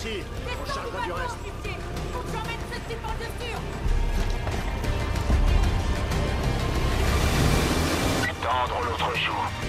On chargera du reste. Faut que j'en mette ce type en dessus Tendre l'autre joue.